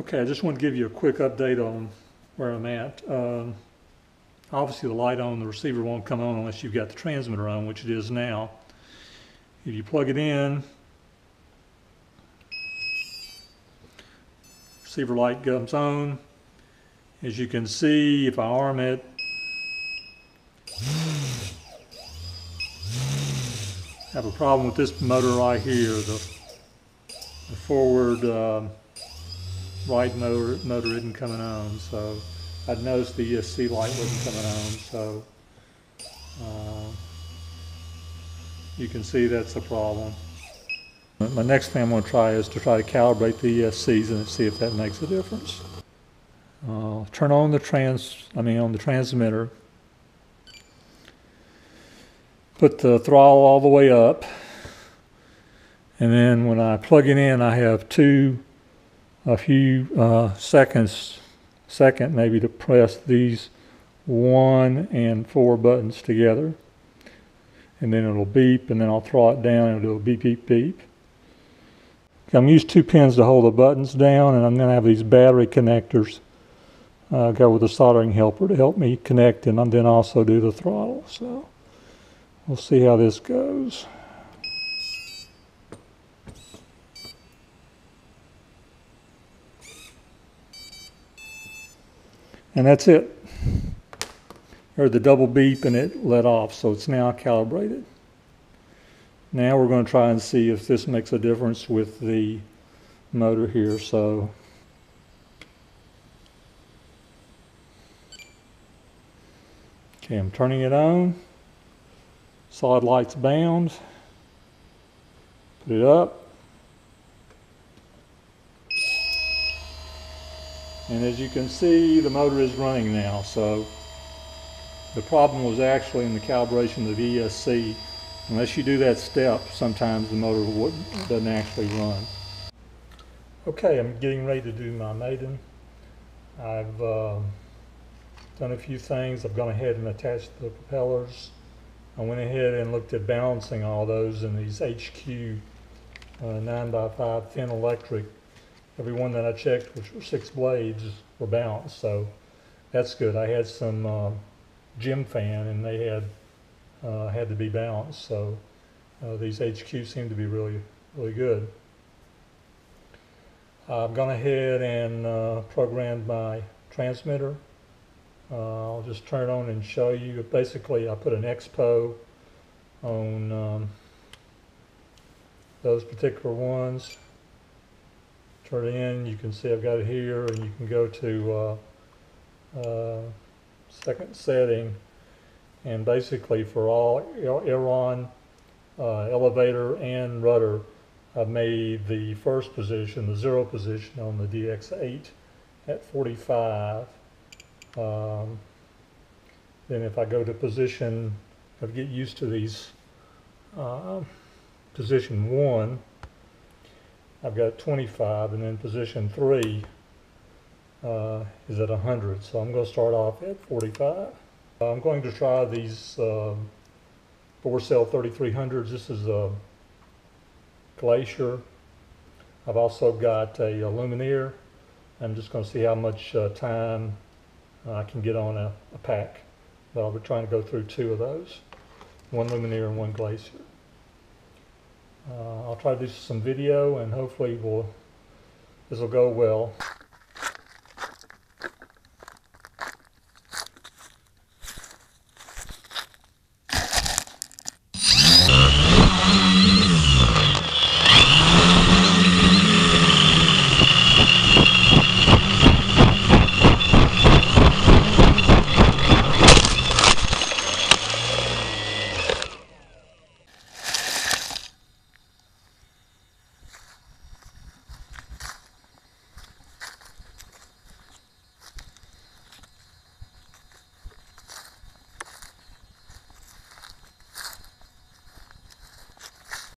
Okay, I just want to give you a quick update on where I'm at. Um, obviously, the light on the receiver won't come on unless you've got the transmitter on, which it is now. If you plug it in, receiver light comes on. As you can see, if I arm it, I have a problem with this motor right here, the, the forward um, right motor, motor isn't coming on, so I'd noticed the ESC light wasn't coming on, so uh, you can see that's a problem. My next thing I'm going to try is to try to calibrate the ESCs and see if that makes a difference. Uh, turn on the trans, I mean on the transmitter. Put the throttle all the way up. And then when I plug it in, I have two, a few uh, seconds, second maybe to press these one and four buttons together. And then it'll beep and then I'll throw it down and it'll beep, beep, beep. I'm going to use two pins to hold the buttons down and I'm going to have these battery connectors uh, go with a soldering helper to help me connect and then also do the throttle. So we'll see how this goes. And that's it. Heard the double beep and it let off, so it's now calibrated. Now we're going to try and see if this makes a difference with the motor here. So Okay, I'm turning it on. Solid light's bound. Put it up. And as you can see, the motor is running now. So the problem was actually in the calibration of the ESC. Unless you do that step, sometimes the motor doesn't actually run. Okay, I'm getting ready to do my maiden. I've uh, done a few things. I've gone ahead and attached the propellers. I went ahead and looked at balancing all those in these HQ uh, 9x5 thin electric. Every one that I checked, which were six blades, were balanced. So that's good. I had some uh, Gemfan and they had uh, had to be balanced. So uh, these HQ seem to be really, really good. I've gone ahead and uh, programmed my transmitter uh, I'll just turn on and show you. Basically, I put an expo on um, those particular ones. Turn in, you can see I've got it here, and you can go to uh, uh, second setting, and basically for all aileron, uh, elevator, and rudder, I've made the first position, the zero position on the DX8 at 45. Um, then if I go to position, I get used to these, uh, position one, I've got 25, and then position three uh, is at 100. So I'm going to start off at 45. I'm going to try these uh, four cell 3300s. This is a Glacier. I've also got a, a Lumenier. I'm just going to see how much uh, time I can get on a, a pack. But I'll be trying to go through two of those, one Lumenier and one Glacier. Uh, I'll try to do some video and hopefully we'll, this will go well.